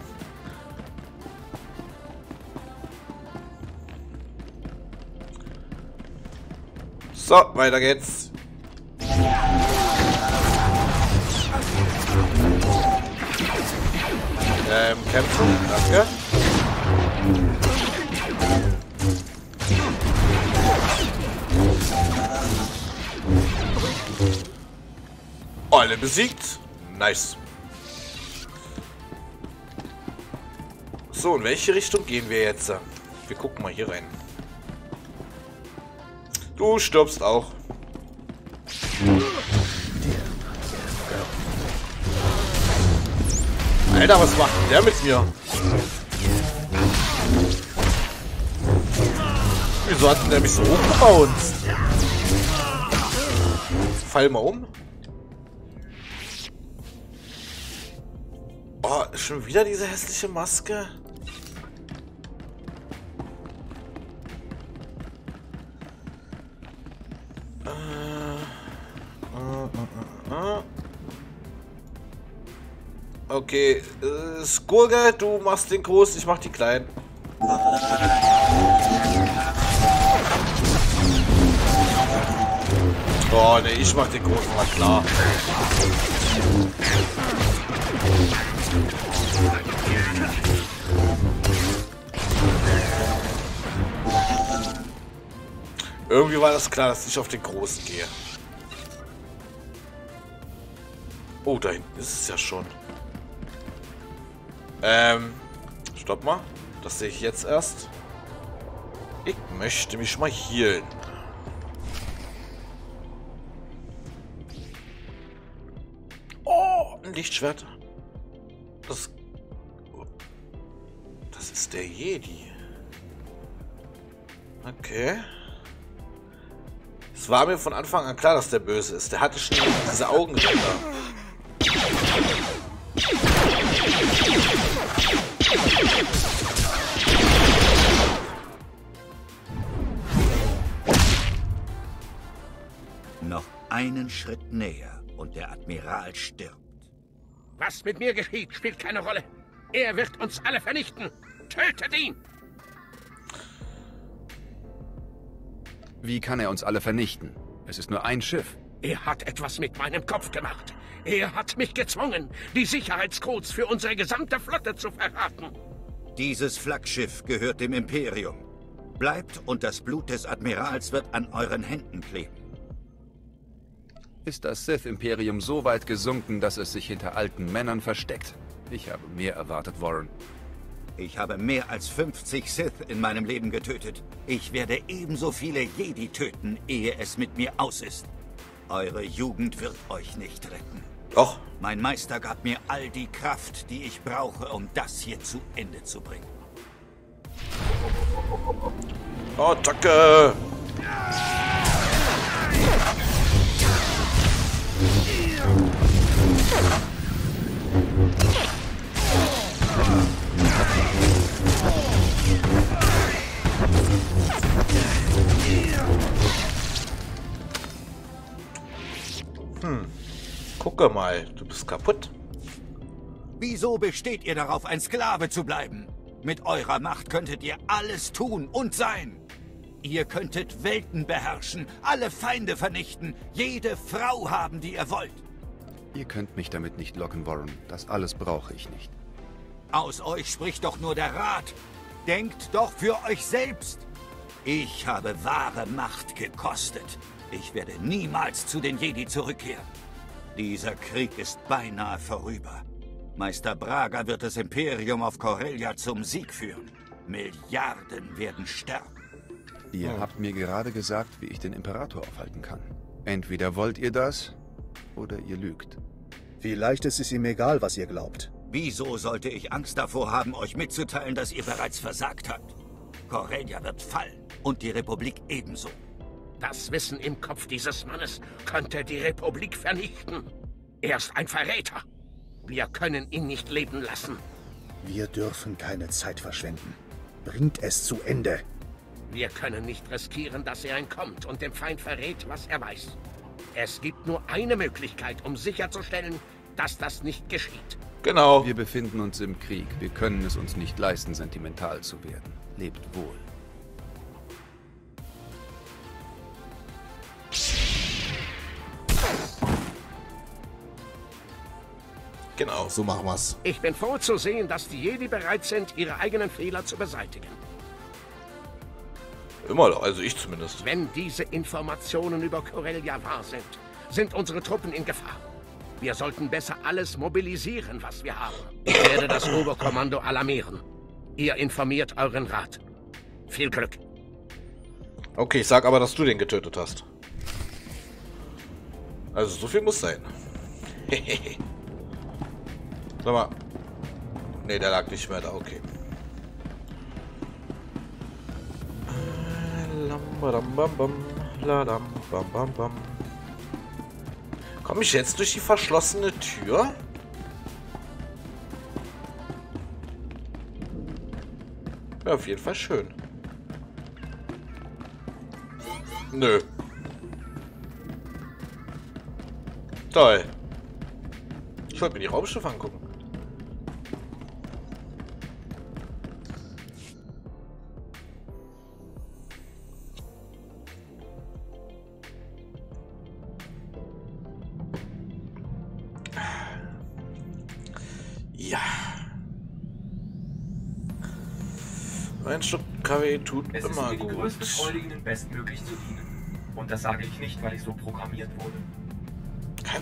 So, weiter geht's. Ähm, kämpfen, danke. Alle besiegt. Nice. So, in welche Richtung gehen wir jetzt? Wir gucken mal hier rein. Du stirbst auch. Alter, was macht der mit mir? Wieso hat denn der mich so hochgebounced? Fall mal um. Schon wieder diese hässliche Maske? Okay, äh, Skurge, du machst den groß, ich mach die kleinen. Oh ne, ich mach den großen, na klar. Irgendwie war das klar, dass ich auf den großen gehe. Oh, da hinten ist es ja schon. Ähm, stopp mal. Das sehe ich jetzt erst. Ich möchte mich mal healen. Oh, ein Lichtschwert. Das, das ist der Jedi. Okay. Es war mir von Anfang an klar, dass der böse ist. Der hatte schon diese Augenränder. Noch einen Schritt näher und der Admiral stirbt. Was mit mir geschieht, spielt keine Rolle. Er wird uns alle vernichten. Tötet ihn! Wie kann er uns alle vernichten? Es ist nur ein Schiff. Er hat etwas mit meinem Kopf gemacht. Er hat mich gezwungen, die Sicherheitscodes für unsere gesamte Flotte zu verraten. Dieses Flaggschiff gehört dem Imperium. Bleibt und das Blut des Admirals wird an euren Händen kleben. Ist das Sith-Imperium so weit gesunken, dass es sich hinter alten Männern versteckt? Ich habe mehr erwartet, Warren. Ich habe mehr als 50 Sith in meinem Leben getötet. Ich werde ebenso viele Jedi töten, ehe es mit mir aus ist. Eure Jugend wird euch nicht retten. Doch. Mein Meister gab mir all die Kraft, die ich brauche, um das hier zu Ende zu bringen. Attacke! Hm. Gucke mal, du bist kaputt. Wieso besteht ihr darauf, ein Sklave zu bleiben? Mit eurer Macht könntet ihr alles tun und sein. Ihr könntet Welten beherrschen, alle Feinde vernichten, jede Frau haben, die ihr wollt. Ihr könnt mich damit nicht locken, Warren. Das alles brauche ich nicht. Aus euch spricht doch nur der Rat. Denkt doch für euch selbst. Ich habe wahre Macht gekostet. Ich werde niemals zu den Jedi zurückkehren. Dieser Krieg ist beinahe vorüber. Meister Braga wird das Imperium auf Corellia zum Sieg führen. Milliarden werden sterben. Ihr habt mir gerade gesagt, wie ich den Imperator aufhalten kann. Entweder wollt ihr das, oder ihr lügt. Vielleicht ist es ihm egal, was ihr glaubt. Wieso sollte ich Angst davor haben, euch mitzuteilen, dass ihr bereits versagt habt? Corellia wird fallen und die Republik ebenso. Das Wissen im Kopf dieses Mannes könnte die Republik vernichten. Er ist ein Verräter. Wir können ihn nicht leben lassen. Wir dürfen keine Zeit verschwenden. Bringt es zu Ende. Wir können nicht riskieren, dass er entkommt und dem Feind verrät, was er weiß. Es gibt nur eine Möglichkeit, um sicherzustellen, dass das nicht geschieht. Genau. Wir befinden uns im Krieg. Wir können es uns nicht leisten, sentimental zu werden. Lebt wohl. Genau. So machen wir's. Ich bin froh zu sehen, dass die Jedi bereit sind, ihre eigenen Fehler zu beseitigen. Immer noch, also ich zumindest. Wenn diese Informationen über Corellia wahr sind, sind unsere Truppen in Gefahr. Wir sollten besser alles mobilisieren, was wir haben. Ich werde das Oberkommando alarmieren. Ihr informiert euren Rat. Viel Glück. Okay, ich sag aber, dass du den getötet hast. Also so viel muss sein. Sag mal. Ne, der lag nicht mehr da, okay. Komme ich jetzt durch die verschlossene Tür? Ja, auf jeden Fall schön. Nö. Toll. Ich wollte mir die Raumschiffe angucken. Ja. Ein Stück Kaffee tut Es ist immer mir die gut. größte Freude, Ihnen bestmöglich zu dienen. Und das sage ich nicht, weil ich so programmiert wurde.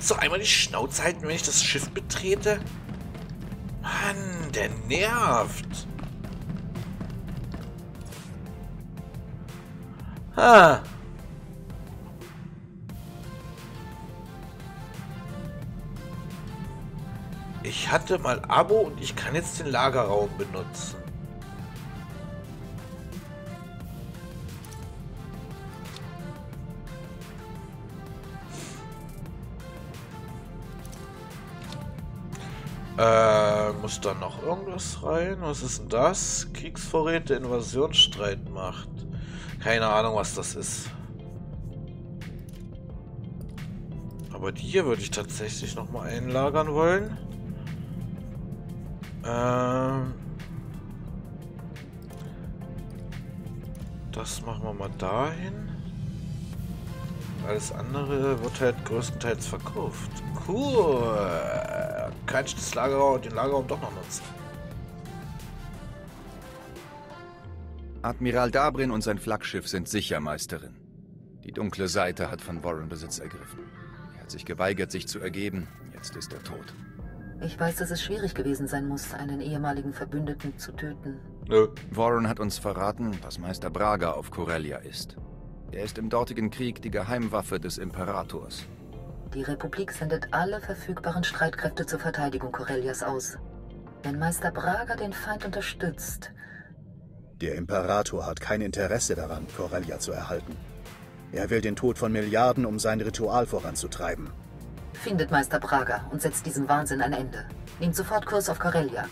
Kannst du einmal die Schnauze halten, wenn ich das Schiff betrete? Mann, der nervt. Ah. Ich hatte mal Abo und ich kann jetzt den Lagerraum benutzen. Da noch irgendwas rein? Was ist denn das? Kriegsvorräte, Invasionsstreitmacht. Keine Ahnung, was das ist. Aber die hier würde ich tatsächlich nochmal einlagern wollen. Ähm... Das machen wir mal dahin. Alles andere wird halt größtenteils verkauft. Cool. Kann ich das Lagerraum, den Lagerraum doch noch nutzen. Admiral Dabrin und sein Flaggschiff sind sicher, Meisterin. Die dunkle Seite hat von Warren Besitz ergriffen. Er hat sich geweigert, sich zu ergeben. Jetzt ist er tot. Ich weiß, dass es schwierig gewesen sein muss, einen ehemaligen Verbündeten zu töten. Nö. Warren hat uns verraten, dass Meister Braga auf Corellia ist. Er ist im dortigen Krieg die Geheimwaffe des Imperators. Die Republik sendet alle verfügbaren Streitkräfte zur Verteidigung Corellias aus. Wenn Meister Braga den Feind unterstützt, Der Imperator hat kein Interesse daran, Corellia zu erhalten. Er will den Tod von Milliarden, um sein Ritual voranzutreiben. findet Meister Braga und setzt diesem Wahnsinn ein Ende. Nehmt sofort Kurs auf Corellia.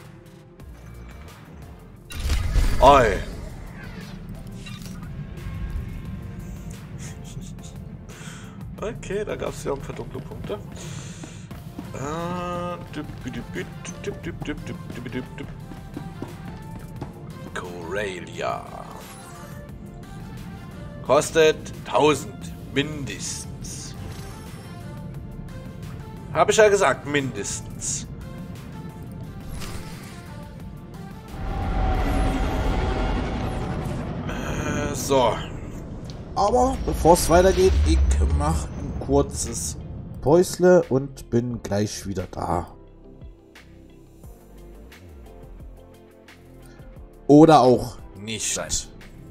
Oi. Okay, da gab es ja auch ein paar dunkle Punkte. Corelia. Kostet 1000 mindestens. Habe ich ja gesagt, mindestens. So, aber bevor es weitergeht, ich mache ein kurzes Päusle und bin gleich wieder da. Oder auch nicht.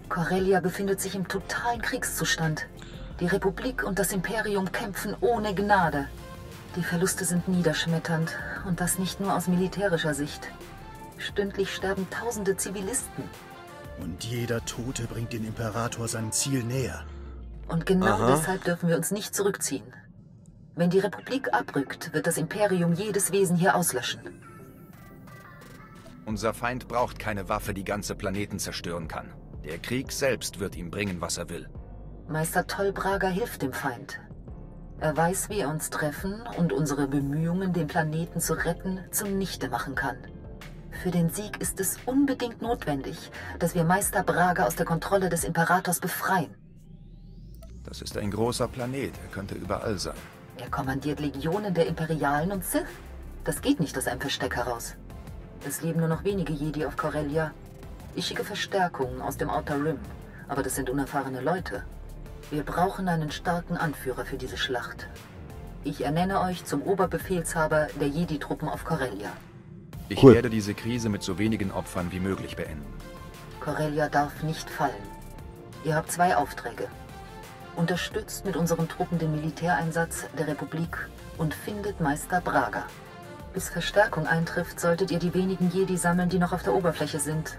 Corellia befindet sich im totalen Kriegszustand. Die Republik und das Imperium kämpfen ohne Gnade. Die Verluste sind niederschmetternd und das nicht nur aus militärischer Sicht. Stündlich sterben tausende Zivilisten. Und jeder Tote bringt den Imperator seinem Ziel näher. Und genau Aha. deshalb dürfen wir uns nicht zurückziehen. Wenn die Republik abrückt, wird das Imperium jedes Wesen hier auslöschen. Unser Feind braucht keine Waffe, die ganze Planeten zerstören kann. Der Krieg selbst wird ihm bringen, was er will. Meister Tollbrager hilft dem Feind. Er weiß, wie er uns treffen und unsere Bemühungen, den Planeten zu retten, zunichte machen kann. Für den Sieg ist es unbedingt notwendig, dass wir Meister Braga aus der Kontrolle des Imperators befreien. Das ist ein großer Planet. Er könnte überall sein. Er kommandiert Legionen der Imperialen und Sith. Das geht nicht aus einem Versteck heraus. Es leben nur noch wenige Jedi auf Corellia. Ich schicke Verstärkungen aus dem Outer Rim, aber das sind unerfahrene Leute. Wir brauchen einen starken Anführer für diese Schlacht. Ich ernenne euch zum Oberbefehlshaber der Jedi-Truppen auf Corellia. Ich Cool. werde diese Krise mit so wenigen Opfern wie möglich beenden. Corellia darf nicht fallen. Ihr habt zwei Aufträge. Unterstützt mit unseren Truppen den Militäreinsatz der Republik und findet Meister Braga. Bis Verstärkung eintrifft, solltet ihr die wenigen Jedi sammeln, die noch auf der Oberfläche sind.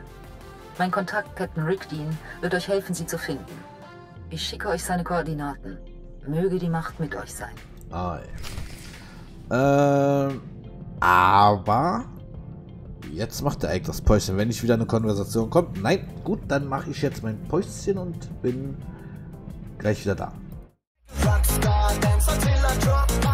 Mein Kontakt, Captain Rickdean, wird euch helfen, sie zu finden. Ich schicke euch seine Koordinaten. Möge die Macht mit euch sein. Ah, ja. Ähm, aber Jetzt macht er eigentlich das Päuschen. Wenn nicht wieder eine Konversation kommt, nein, gut, dann mache ich jetzt mein Päuschen und bin gleich wieder da. Rockstar, Dancer, Killer, Drop,